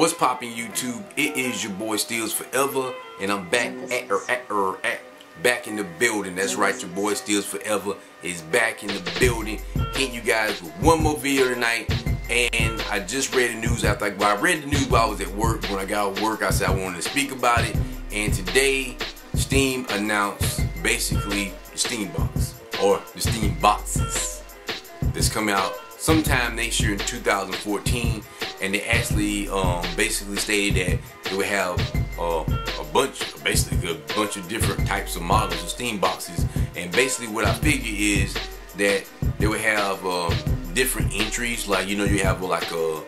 What's popping YouTube? It is your boy Steals Forever, and I'm back at, er, at, er, at back in the building. That's right, your boy Steals Forever is back in the building. Hitting you guys with one more video tonight. And I just read the news after I, well, I read the news while I was at work. When I got off work, I said I wanted to speak about it. And today, Steam announced basically the Steam box or the Steam boxes that's coming out sometime next year in 2014 and they actually um, basically stated that they would have uh, a bunch basically a bunch of different types of models of steam boxes. And basically what I figure is that they would have um, different entries. Like you know you have like a,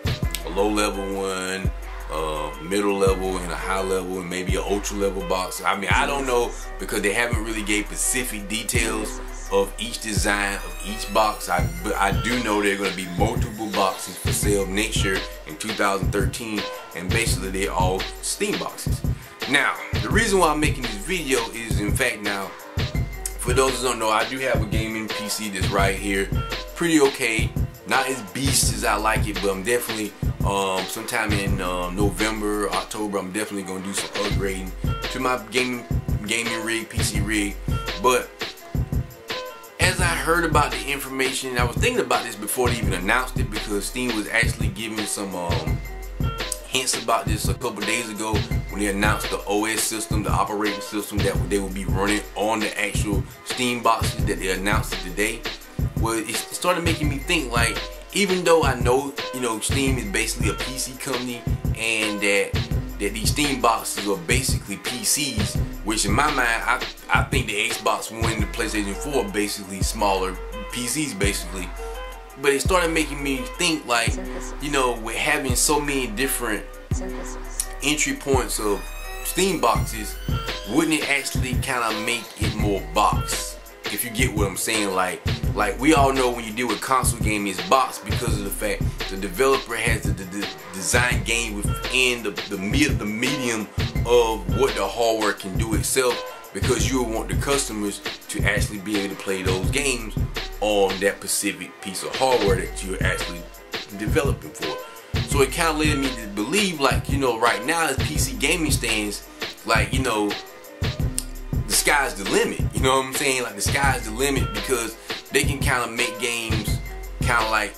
a low level one uh, middle level and a high level and maybe an ultra level box. I mean I don't know because they haven't really gave specific details of each design of each box. I, but I do know there are going to be multiple boxes for sale next year in 2013 and basically they're all Steam boxes. Now, the reason why I'm making this video is in fact now, for those who don't know, I do have a gaming PC that's right here. Pretty okay. Not as beast as I like it, but I'm definitely, um, sometime in uh, November, October, I'm definitely to do some upgrading to my gaming, gaming rig, PC rig. But as I heard about the information, I was thinking about this before they even announced it because Steam was actually giving some um, hints about this a couple days ago when they announced the OS system, the operating system that they would be running on the actual Steam boxes that they announced today. Well, it started making me think like, even though I know, you know, Steam is basically a PC company and that that these Steam boxes are basically PCs, which in my mind, I, I think the Xbox One and the PlayStation 4 are basically smaller PCs, basically. But it started making me think like, you know, with having so many different entry points of Steam boxes, wouldn't it actually kind of make it more box? If you get what I'm saying, like, like we all know when you deal with console gaming, it's box because of the fact the developer has the, design game within the the, the medium of what the hardware can do itself because you want the customers to actually be able to play those games on that specific piece of hardware that you're actually developing for. So it kind of led me to believe like, you know, right now as PC gaming stands, like, you know, the sky's the limit. You know what I'm saying? Like the sky's the limit because they can kind of make games kind of like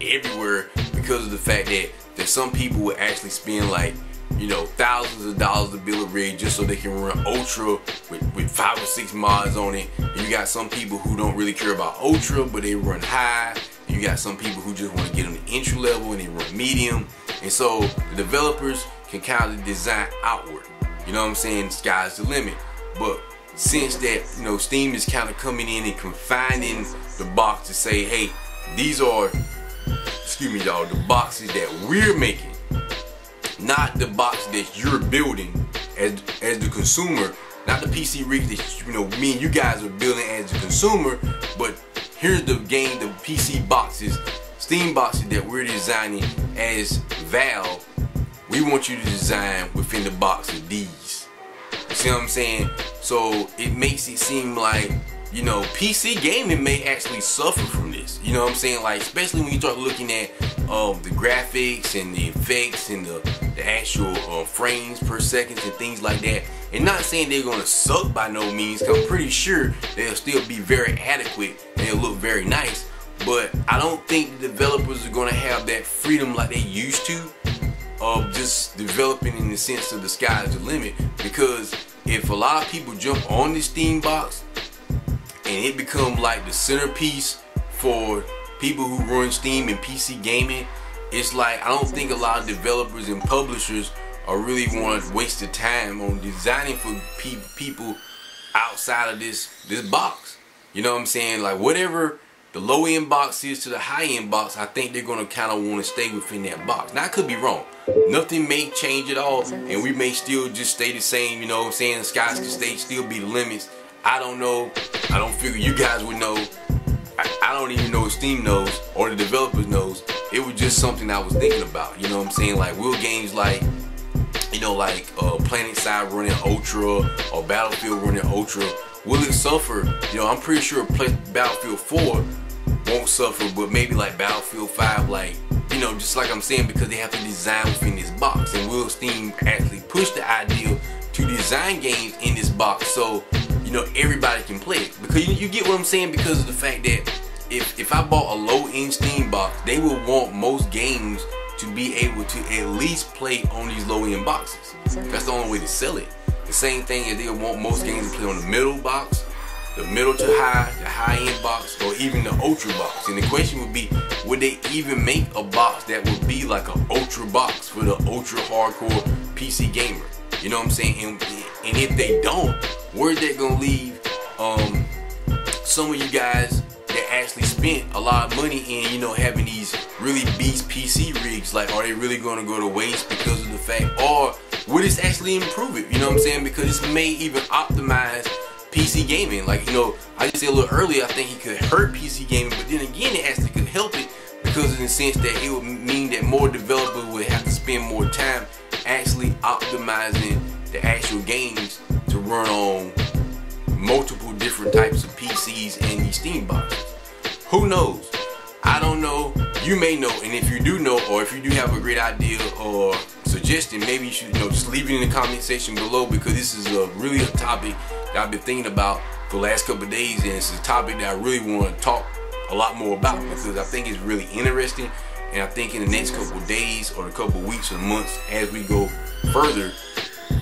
everywhere because of the fact that that some people would actually spend like you know thousands of dollars to build a rig just so they can run ultra with, with five or six mods on it. And you got some people who don't really care about ultra but they run high. And you got some people who just want to get on the entry level and they run medium. And so the developers can kind of design outward. You know what i'm saying? Sky's the limit. But since that you know steam is kind of coming in and confining the box to say hey these are excuse me y'all, the boxes that we're making, not the box that you're building as, as the consumer, not the PC rigs that you know me and you guys are building as a consumer, but here's the game, the PC boxes, Steam boxes that we're designing as Valve. We want you to design within the box of these. See what I'm saying? So it makes it seem like you know, PC gaming may actually suffer from this. You know what I'm saying? Like, especially when you start looking at um, the graphics and the effects and the, the actual uh, frames per second and things like that. And not saying they're gonna suck by no means, cause I'm pretty sure they'll still be very adequate and they'll look very nice. But I don't think developers are gonna have that freedom like they used to of just developing in the sense of the sky's the limit. Because if a lot of people jump on this Steam box and it become like the centerpiece for people who run Steam and PC gaming, it's like I don't think a lot of developers and publishers are really want to waste the time on designing for pe people outside of this this box. You know what I'm saying? Like whatever the low end boxes to the high end box, I think they're gonna kind of want to stay within that box. Now I could be wrong. Nothing may change at all, and we may still just stay the same. You know what I'm saying? The skies can stay still be the limits. I don't know. I don't figure you guys would know. I, I, don't even know if Steam knows or the developers knows. It was just something I was thinking about. You know what I'm saying? Like will games like you know like uh, PlanetSide running Ultra or Battlefield running Ultra. Will it suffer? You know I'm pretty sure Battlefield 4 won't suffer, but maybe like Battlefield 5 like you know, just like I'm saying, because they have to design within this box. And Will Steam actually pushed the idea to design games in this box so, you know, everybody can play it. Because you, you get what I'm saying because of the fact that if, if I bought a low-end Steam box, they would want most games to be able to at least play on these low-end boxes. That's the only way to sell it. The same thing is they want most games to play on the middle box, the middle to high, the high-end box, or even the ultra box. And the question would be, would they even make a box that would be like an ultra box for the ultra hardcore PC gamer? You know what I'm saying? And, and if they don't, where's that gonna leave um, some of you guys that actually spent a lot of money in, you know, having these really beast PC rigs? Like, are they really gonna go to waste because of the fact, or would this actually improve it? You know what I'm saying? Because this may even optimize PC gaming. Like, you know, I just said a little earlier, I think he could hurt PC gaming, but then again, it actually could help it because in the sense that it would mean that more developers would have to spend more time actually optimizing the actual games to run on multiple different types of PCs and these Steam boxes. Who knows? I don't know. You may know, and if you do know, or if you do have a great idea or suggestion, maybe you should you know just leave it in the comment section below because this is a really a topic that I've been thinking about for the last couple days, and it's a topic that I really want to talk a lot more about because I think it's really interesting, and I think in the next couple days or a couple weeks or months as we go further,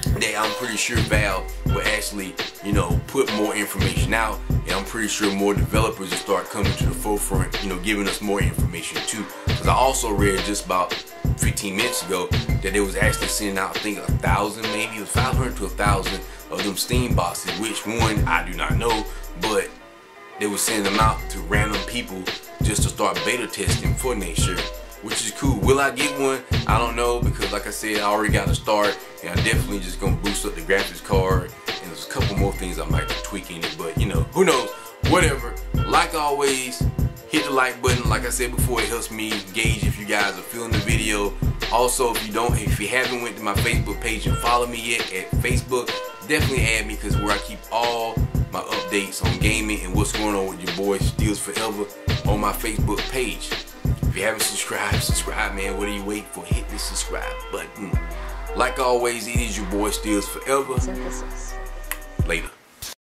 that I'm pretty sure Valve will actually, you know, put more information out, and I'm pretty sure more developers will start coming to the forefront, you know, giving us more information too. Because I also read just about 15 minutes ago that they was actually sending out, I think, a thousand, maybe it was 500 to a thousand of them Steam boxes. Which one I do not know, but they were sending them out to random people just to start beta testing for Nature, which is cool. Will I get one? I don't know because, like I said, I already got to start, and I'm definitely just gonna boost up the graphics card. And there's a couple more things I might be tweaking it, but you know, who knows? Whatever. Like always hit the like button like I said before it helps me gauge if you guys are feeling the video also if you don't if you haven't went to my Facebook page and follow me yet at Facebook definitely add me because where I keep all my updates on gaming and what's going on with your boy Steels Forever on my Facebook page. If you haven't subscribed subscribe man. What are you waiting for? Hit the subscribe button. Like always it is your boy Steels Forever. Synthesis. later